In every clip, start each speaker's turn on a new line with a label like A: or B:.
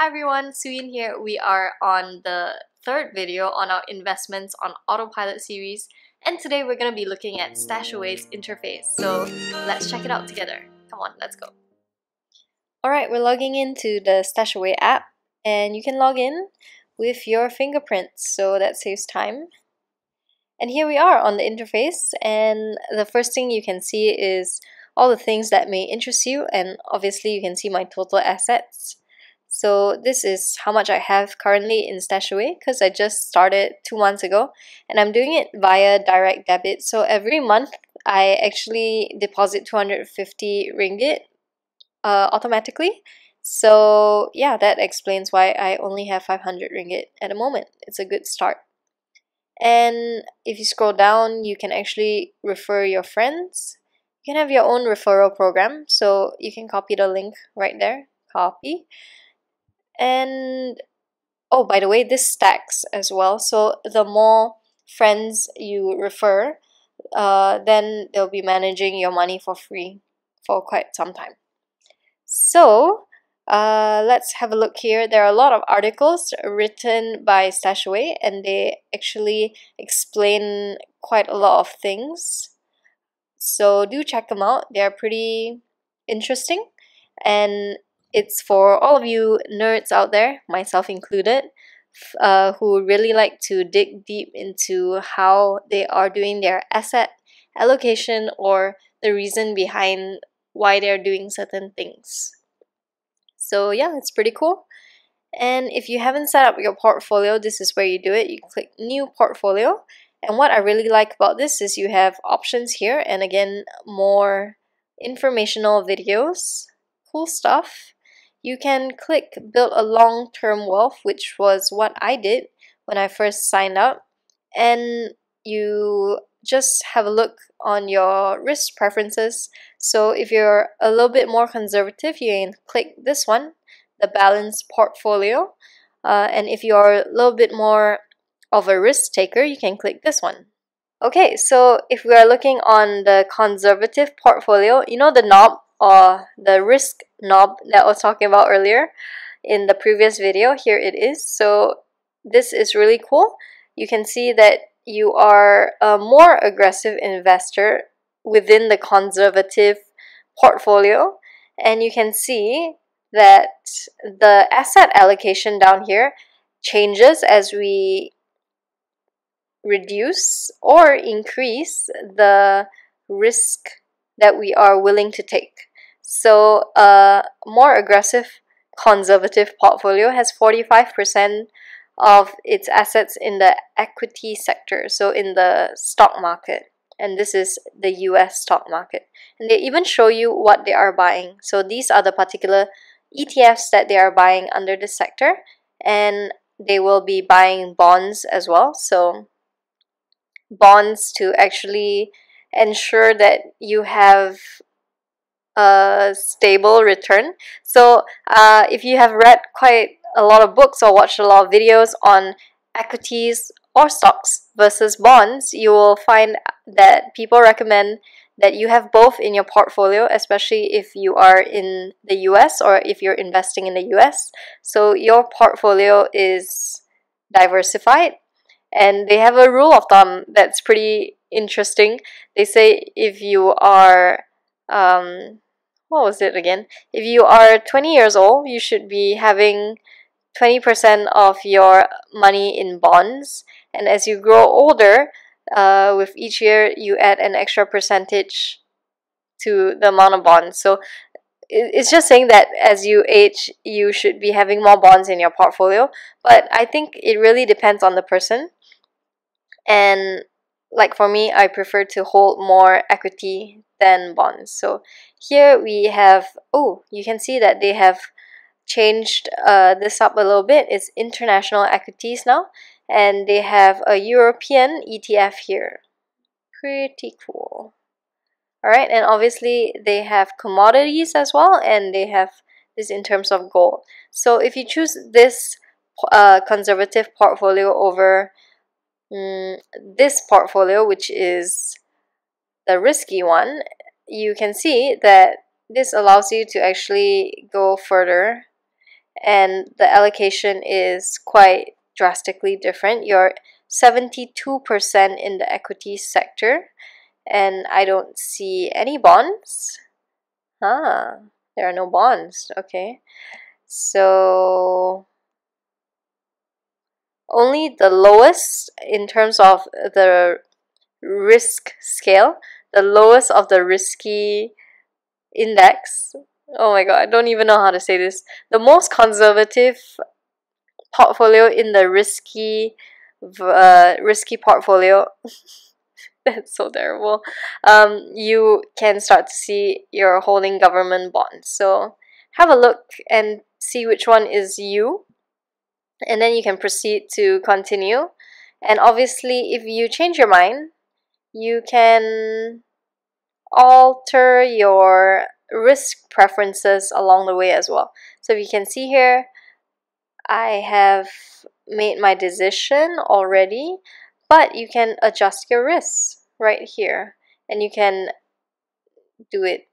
A: Hi everyone, Suyin here. We are on the third video on our investments on autopilot series and today we're going to be looking at Stashaway's interface. So let's check it out together. Come on, let's go. Alright, we're logging into the Stashaway app and you can log in with your fingerprints so that saves time. And here we are on the interface and the first thing you can see is all the things that may interest you and obviously you can see my total assets so this is how much I have currently in Stashaway because I just started two months ago and I'm doing it via direct debit. So every month I actually deposit 250 ringgit uh, automatically. So yeah, that explains why I only have 500 ringgit at the moment. It's a good start. And if you scroll down, you can actually refer your friends. You can have your own referral program. So you can copy the link right there. Copy and oh by the way this stacks as well so the more friends you refer uh, then they'll be managing your money for free for quite some time so uh, let's have a look here. There are a lot of articles written by Stashaway and they actually explain quite a lot of things. So do check them out. They are pretty interesting and it's for all of you nerds out there, myself included, uh, who really like to dig deep into how they are doing their asset allocation or the reason behind why they're doing certain things. So yeah, it's pretty cool. And if you haven't set up your portfolio, this is where you do it. You click new portfolio. And what I really like about this is you have options here and again, more informational videos, cool stuff you can click build a long-term wealth which was what I did when I first signed up and you just have a look on your risk preferences. So if you're a little bit more conservative you can click this one the balanced portfolio. Uh, and if you're a little bit more of a risk taker you can click this one. Okay so if we are looking on the conservative portfolio you know the knob or the risk knob that I was talking about earlier in the previous video. Here it is. So this is really cool. You can see that you are a more aggressive investor within the conservative portfolio and you can see that the asset allocation down here changes as we reduce or increase the risk that we are willing to take. So a more aggressive conservative portfolio has 45% of its assets in the equity sector, so in the stock market. And this is the US stock market. And they even show you what they are buying. So these are the particular ETFs that they are buying under the sector. And they will be buying bonds as well. So bonds to actually ensure that you have a stable return. So uh, if you have read quite a lot of books or watched a lot of videos on equities or stocks versus bonds, you will find that people recommend that you have both in your portfolio, especially if you are in the US or if you're investing in the US. So your portfolio is diversified and they have a rule of thumb that's pretty interesting. They say if you are um, what was it again? If you are 20 years old, you should be having 20% of your money in bonds. And as you grow older, uh, with each year, you add an extra percentage to the amount of bonds. So it's just saying that as you age, you should be having more bonds in your portfolio. But I think it really depends on the person. And like for me, I prefer to hold more equity than bonds. So here we have, oh, you can see that they have changed uh, this up a little bit. It's international equities now. And they have a European ETF here. Pretty cool. Alright, and obviously they have commodities as well. And they have this in terms of gold. So if you choose this uh, conservative portfolio over um, this portfolio, which is the risky one, you can see that this allows you to actually go further and the allocation is quite drastically different. You're 72% in the equity sector, and I don't see any bonds. Ah, there are no bonds. Okay. So only the lowest in terms of the risk scale, the lowest of the risky index. Oh my god, I don't even know how to say this. The most conservative portfolio in the risky uh, risky portfolio that's so terrible um, you can start to see you're holding government bonds so have a look and see which one is you and then you can proceed to continue. And obviously if you change your mind you can alter your risk preferences along the way as well. So if you can see here I have made my decision already but you can adjust your risks right here and you can do it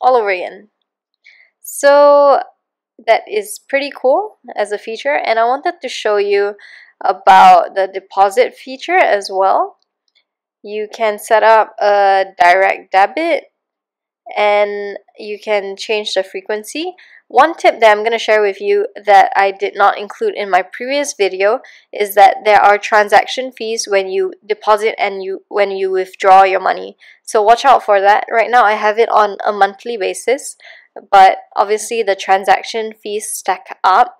A: all over again. So that is pretty cool as a feature and I wanted to show you about the deposit feature as well. You can set up a direct debit and you can change the frequency. One tip that I'm going to share with you that I did not include in my previous video is that there are transaction fees when you deposit and you when you withdraw your money. So watch out for that. Right now I have it on a monthly basis but obviously the transaction fees stack up.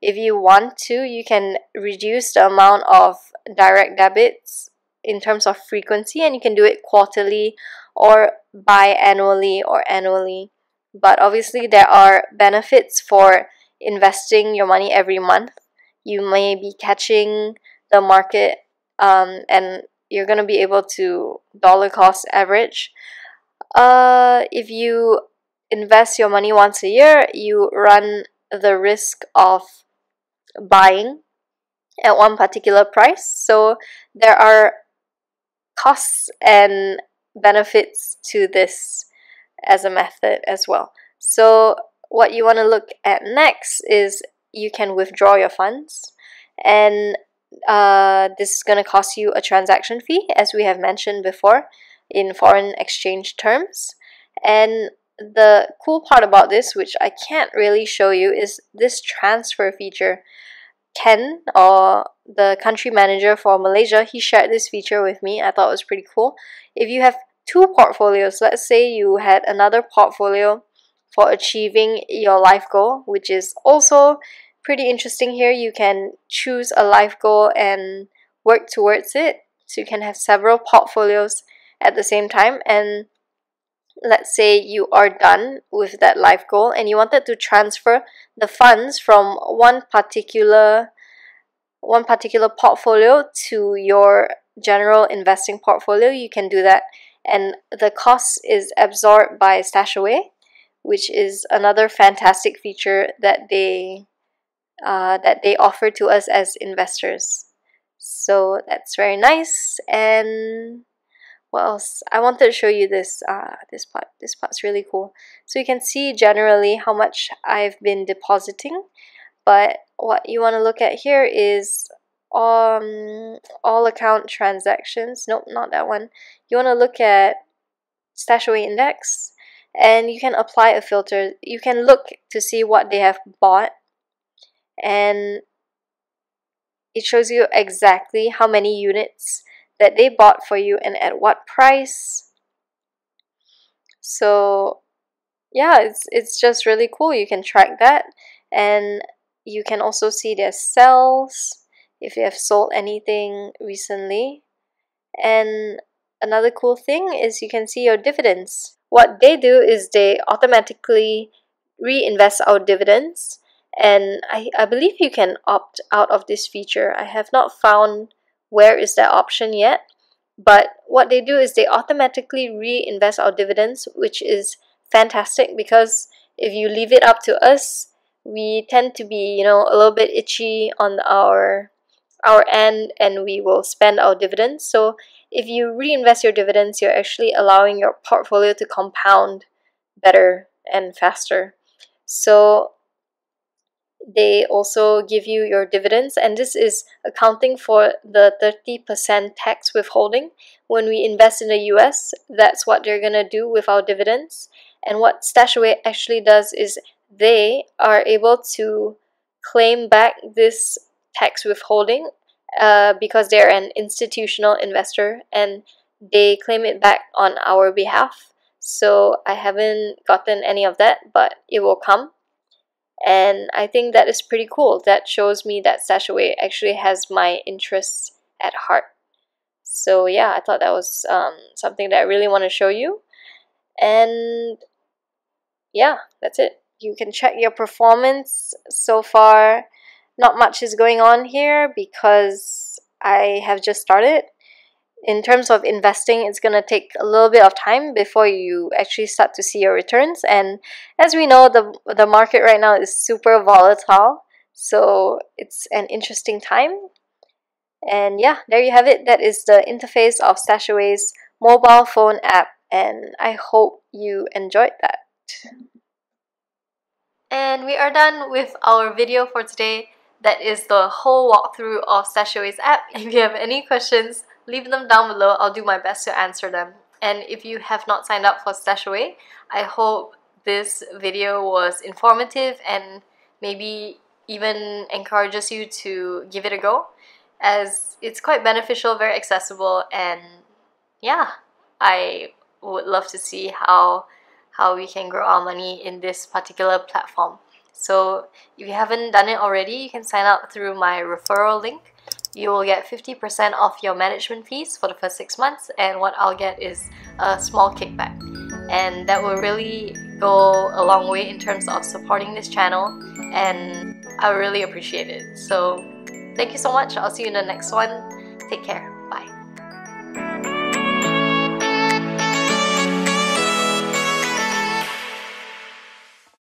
A: If you want to, you can reduce the amount of direct debits in terms of frequency and you can do it quarterly or biannually or annually. But obviously there are benefits for investing your money every month. You may be catching the market um, and you're going to be able to dollar cost average. Uh, if you invest your money once a year, you run the risk of buying at one particular price. So there are costs and benefits to this as a method as well. So what you want to look at next is you can withdraw your funds and uh, this is going to cost you a transaction fee as we have mentioned before in foreign exchange terms and the cool part about this, which I can't really show you, is this transfer feature. Ken, or the country manager for Malaysia, he shared this feature with me. I thought it was pretty cool. If you have two portfolios, let's say you had another portfolio for achieving your life goal, which is also pretty interesting here. You can choose a life goal and work towards it. So you can have several portfolios at the same time and let's say you are done with that life goal and you wanted to transfer the funds from one particular one particular portfolio to your general investing portfolio you can do that. And the cost is absorbed by Stashaway which is another fantastic feature that they uh, that they offer to us as investors. So that's very nice and what else? I wanted to show you this uh, this part this part's really cool. So you can see generally how much I've been depositing but what you want to look at here is um all account transactions. Nope not that one. You want to look at Stashaway index and you can apply a filter. You can look to see what they have bought and it shows you exactly how many units that they bought for you and at what price. So yeah, it's it's just really cool. You can track that and you can also see their sales if they have sold anything recently. And another cool thing is you can see your dividends. What they do is they automatically reinvest our dividends and I, I believe you can opt out of this feature. I have not found where is that option yet. But what they do is they automatically reinvest our dividends, which is fantastic because if you leave it up to us, we tend to be, you know, a little bit itchy on our our end and we will spend our dividends. So if you reinvest your dividends, you're actually allowing your portfolio to compound better and faster. So they also give you your dividends and this is accounting for the 30% tax withholding. When we invest in the US that's what they're gonna do with our dividends and what Stashaway actually does is they are able to claim back this tax withholding uh, because they're an institutional investor and they claim it back on our behalf. So I haven't gotten any of that but it will come and I think that is pretty cool. That shows me that Stashaway actually has my interests at heart. So yeah, I thought that was um, something that I really want to show you. And yeah, that's it. You can check your performance. So far, not much is going on here because I have just started in terms of investing, it's going to take a little bit of time before you actually start to see your returns. And as we know, the, the market right now is super volatile. So it's an interesting time. And yeah, there you have it. That is the interface of Stashaway's mobile phone app. And I hope you enjoyed that. And we are done with our video for today. That is the whole walkthrough of Stashaway's app. If you have any questions, leave them down below. I'll do my best to answer them. And if you have not signed up for Stashaway, I hope this video was informative and maybe even encourages you to give it a go as it's quite beneficial, very accessible, and yeah, I would love to see how how we can grow our money in this particular platform. So if you haven't done it already, you can sign up through my referral link you will get 50% off your management fees for the first six months and what I'll get is a small kickback. And that will really go a long way in terms of supporting this channel and I really appreciate it. So thank you so much. I'll see you in the next one. Take care